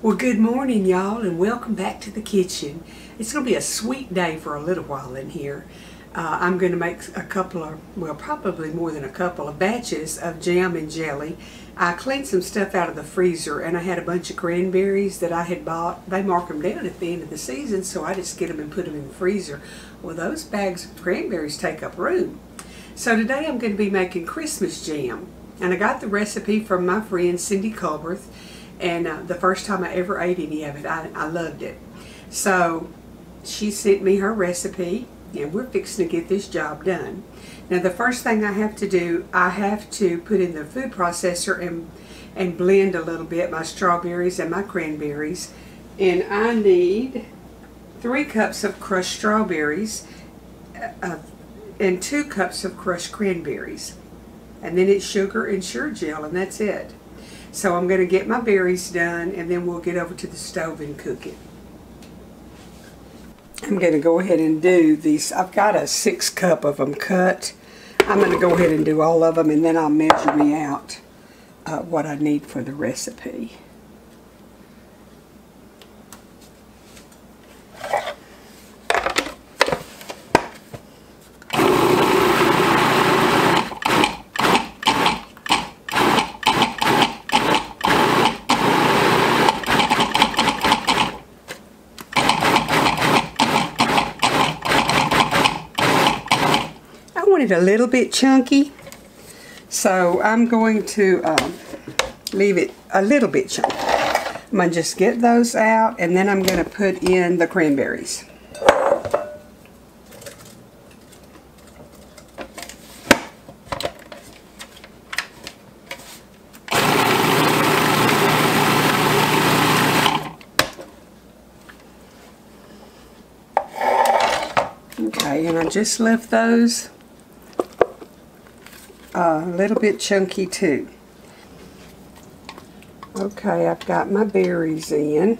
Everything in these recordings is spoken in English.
Well, good morning, y'all, and welcome back to the kitchen. It's going to be a sweet day for a little while in here. Uh, I'm going to make a couple of, well, probably more than a couple of batches of jam and jelly. I cleaned some stuff out of the freezer, and I had a bunch of cranberries that I had bought. They mark them down at the end of the season, so I just get them and put them in the freezer. Well, those bags of cranberries take up room. So today I'm going to be making Christmas jam. And I got the recipe from my friend Cindy Culberth and uh, the first time I ever ate any of it, I, I loved it. So she sent me her recipe, and we're fixing to get this job done. Now the first thing I have to do, I have to put in the food processor and, and blend a little bit my strawberries and my cranberries. And I need three cups of crushed strawberries uh, and two cups of crushed cranberries. And then it's sugar and Sure-Jell and that's it. So I'm going to get my berries done and then we'll get over to the stove and cook it. I'm going to go ahead and do these. I've got a six cup of them cut. I'm going to go ahead and do all of them and then I'll measure me out uh, what I need for the recipe. Want it a little bit chunky. So I'm going to um, leave it a little bit chunky. I'm going to just get those out and then I'm going to put in the cranberries. Okay, and I just left those a little bit chunky too. Okay, I've got my berries in.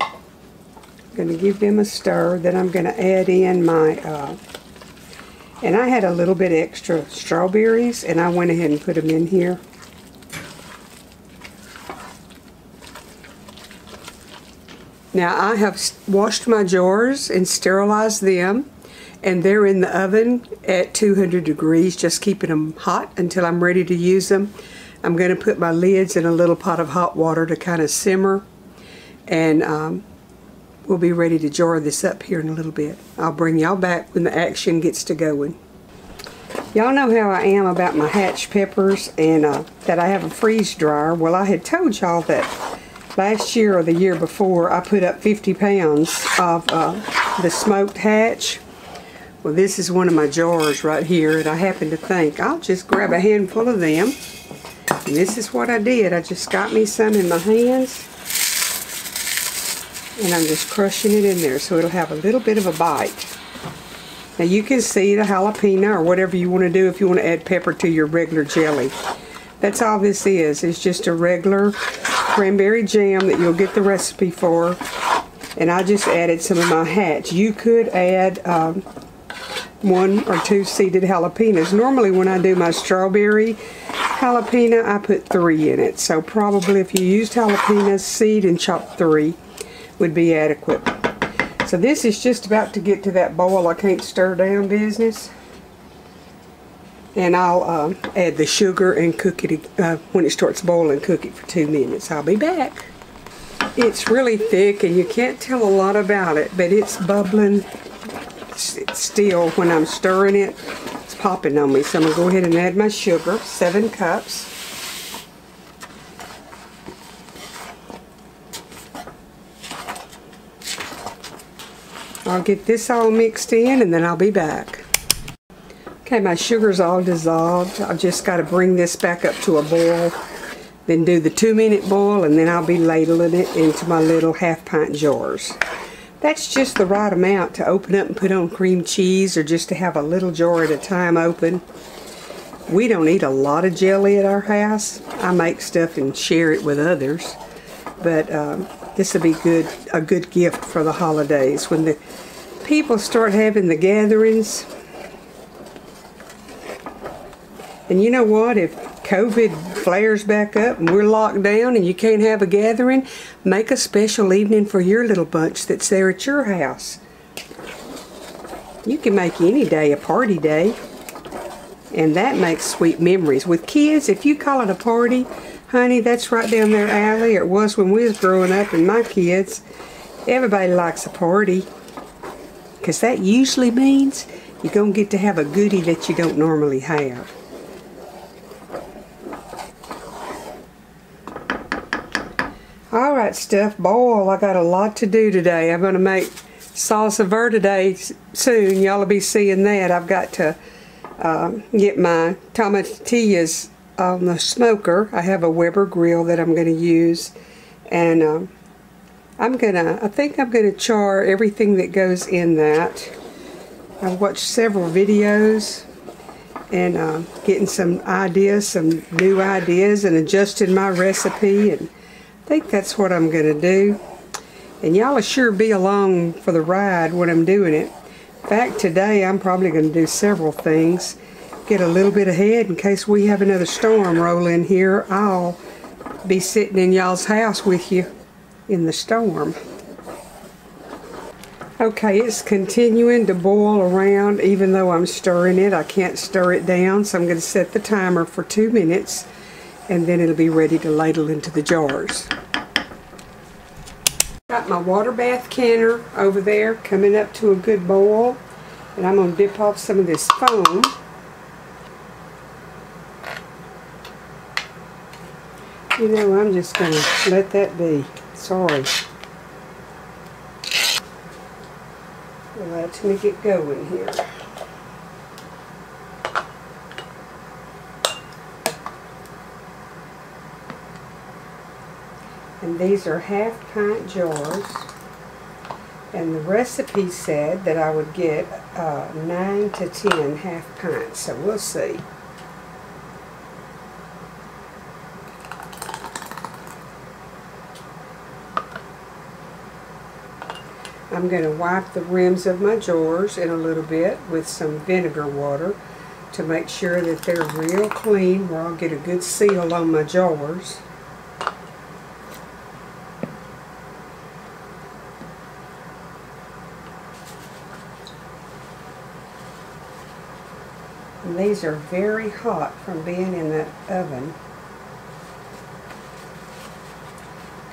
I'm going to give them a stir. Then I'm going to add in my, uh, and I had a little bit extra strawberries, and I went ahead and put them in here. Now I have washed my jars and sterilized them and they're in the oven at 200 degrees just keeping them hot until I'm ready to use them I'm going to put my lids in a little pot of hot water to kind of simmer and um, we'll be ready to jar this up here in a little bit. I'll bring y'all back when the action gets to going. Y'all know how I am about my hatch peppers and uh, that I have a freeze dryer. Well I had told y'all that last year or the year before I put up 50 pounds of uh, the smoked hatch well, this is one of my jars right here, and I happen to think I'll just grab a handful of them. And this is what I did. I just got me some in my hands, and I'm just crushing it in there so it'll have a little bit of a bite. Now you can see the jalapeno or whatever you want to do if you want to add pepper to your regular jelly. That's all this is. It's just a regular cranberry jam that you'll get the recipe for. And I just added some of my hatch. You could add um, one or two seeded jalapenos. Normally when I do my strawberry jalapeno, I put three in it. So probably if you used jalapenos, seed and chop three would be adequate. So this is just about to get to that boil I can't stir down business. And I'll uh, add the sugar and cook it uh, when it starts boiling, cook it for two minutes. I'll be back. It's really thick and you can't tell a lot about it, but it's bubbling still when I'm stirring it. It's popping on me. So I'm going to go ahead and add my sugar, seven cups. I'll get this all mixed in and then I'll be back. Okay, my sugar's all dissolved. I've just got to bring this back up to a boil. Then do the two minute boil and then I'll be ladling it into my little half pint jars. That's just the right amount to open up and put on cream cheese or just to have a little jar at a time open. We don't eat a lot of jelly at our house. I make stuff and share it with others. But um, this will be good, a good gift for the holidays. When the people start having the gatherings. And you know what? If COVID flares back up and we're locked down and you can't have a gathering, make a special evening for your little bunch that's there at your house. You can make any day a party day. And that makes sweet memories. With kids, if you call it a party, honey, that's right down their alley. It was when we was growing up and my kids. Everybody likes a party. Because that usually means you're going to get to have a goodie that you don't normally have. Stuff, boil, I got a lot to do today. I'm going to make salsa verde soon. Y'all will be seeing that. I've got to um, get my tomatillas on the smoker. I have a Weber grill that I'm going to use. And um, I'm going to, I think I'm going to char everything that goes in that. I've watched several videos and uh, getting some ideas, some new ideas and adjusting my recipe and think that's what I'm going to do. And y'all will sure be along for the ride when I'm doing it. In fact, today I'm probably going to do several things. Get a little bit ahead in case we have another storm roll in here. I'll be sitting in y'all's house with you in the storm. Okay, it's continuing to boil around even though I'm stirring it. I can't stir it down, so I'm going to set the timer for two minutes and then it'll be ready to ladle into the jars. Got my water bath canner over there coming up to a good boil and I'm going to dip off some of this foam. You know, I'm just going to let that be. Sorry. Let me get going here. And these are half pint jars. And the recipe said that I would get uh, 9 to 10 half pints, so we'll see. I'm going to wipe the rims of my jars in a little bit with some vinegar water to make sure that they're real clean where I'll get a good seal on my jars. And these are very hot from being in the oven.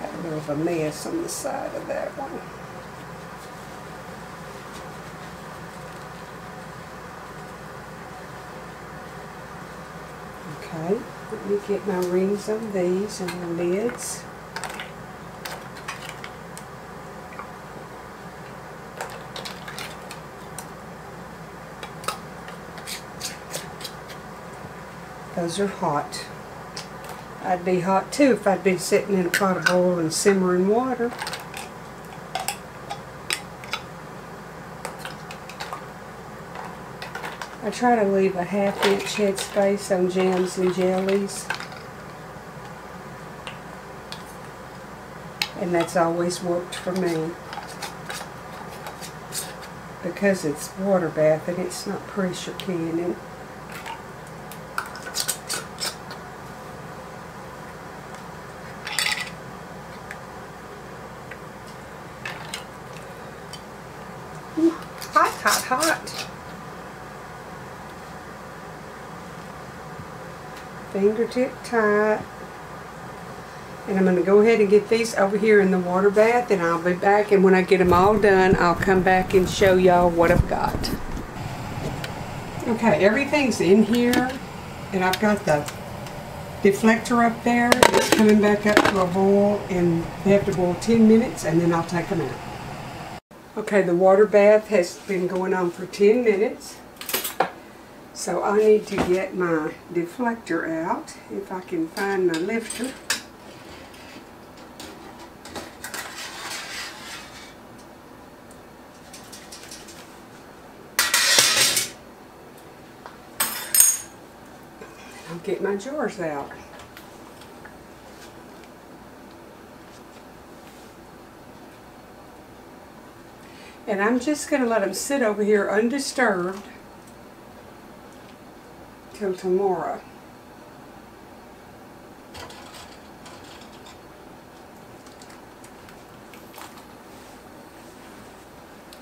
Got a little of a mess on the side of that one. Okay, let me get my rings on these and the lids. Those are hot. I'd be hot too if I'd been sitting in a pot of boiling simmering water. I try to leave a half inch head space on jams and jellies. And that's always worked for me. Because it's water bath and it's not pressure canning. Hot, hot, hot. fingertip tight. And I'm going to go ahead and get these over here in the water bath and I'll be back and when I get them all done I'll come back and show y'all what I've got. Okay, everything's in here and I've got the deflector up there. It's coming back up to a boil and they have to boil 10 minutes and then I'll take them out. Okay, the water bath has been going on for 10 minutes. So I need to get my deflector out, if I can find my lifter. I'll get my jars out. And I'm just going to let them sit over here undisturbed till tomorrow.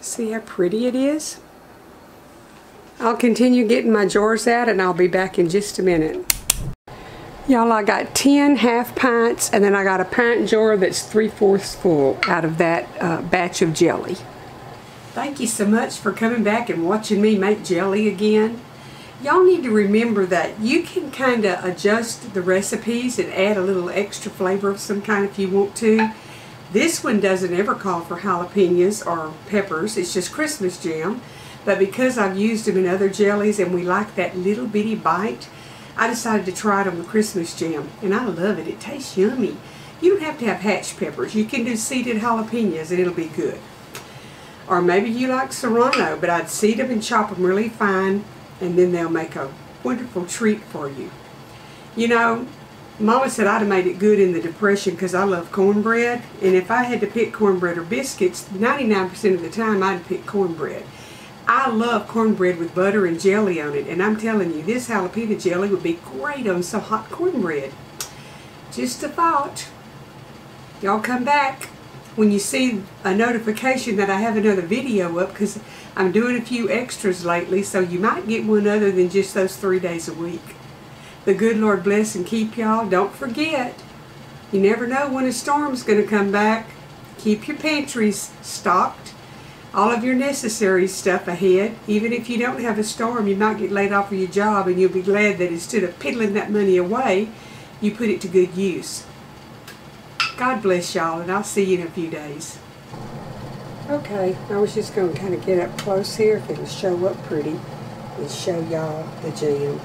See how pretty it is? I'll continue getting my jars out and I'll be back in just a minute. Y'all, I got 10 half pints and then I got a pint jar that's 3 fourths full out of that uh, batch of jelly. Thank you so much for coming back and watching me make jelly again. Y'all need to remember that you can kind of adjust the recipes and add a little extra flavor of some kind if you want to. This one doesn't ever call for jalapenos or peppers. It's just Christmas jam. But because I've used them in other jellies and we like that little bitty bite, I decided to try it on the Christmas jam. And I love it. It tastes yummy. You don't have to have hatch peppers. You can do seeded jalapenos and it'll be good. Or maybe you like serrano, but I'd seed them and chop them really fine and then they'll make a wonderful treat for you. You know, Mama said I'd have made it good in the Depression because I love cornbread. And if I had to pick cornbread or biscuits, 99% of the time I'd pick cornbread. I love cornbread with butter and jelly on it. And I'm telling you, this jalapeno jelly would be great on some hot cornbread. Just a thought. Y'all come back when you see a notification that I have another video up because I'm doing a few extras lately so you might get one other than just those three days a week. The good Lord bless and keep y'all. Don't forget, you never know when a storm's going to come back. Keep your pantries stocked. All of your necessary stuff ahead. Even if you don't have a storm, you might get laid off of your job and you'll be glad that instead of piddling that money away, you put it to good use. God bless y'all, and I'll see you in a few days. Okay, I was just going to kind of get up close here if it'll show up pretty and show y'all the jam.